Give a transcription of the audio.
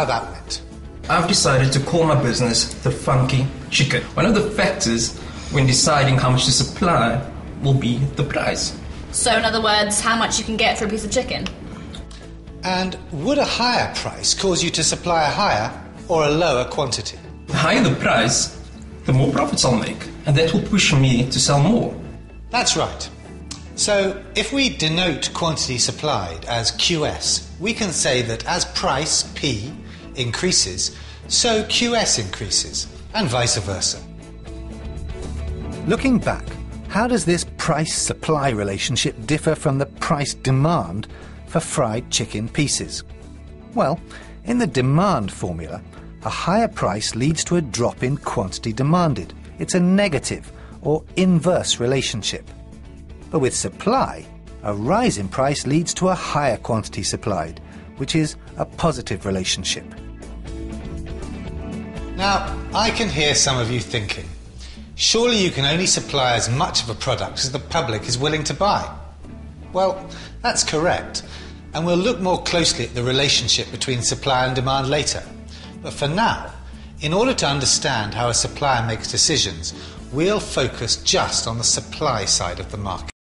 how that. I've decided to call my business the Funky Chicken. One of the factors when deciding how much to supply will be the price. So, in other words, how much you can get for a piece of chicken. And would a higher price cause you to supply a higher or a lower quantity? The higher the price, the more profits I'll make, and that will push me to sell more. That's right. So, if we denote quantity supplied as QS, we can say that as price P increases, so QS increases, and vice versa. Looking back, how does this price supply relationship differ from the price demand for fried chicken pieces? Well, in the demand formula, a higher price leads to a drop in quantity demanded. It's a negative or inverse relationship. But with supply, a rise in price leads to a higher quantity supplied, which is a positive relationship. Now, I can hear some of you thinking, surely you can only supply as much of a product as the public is willing to buy. Well, that's correct, and we'll look more closely at the relationship between supply and demand later. But for now, in order to understand how a supplier makes decisions, we'll focus just on the supply side of the market.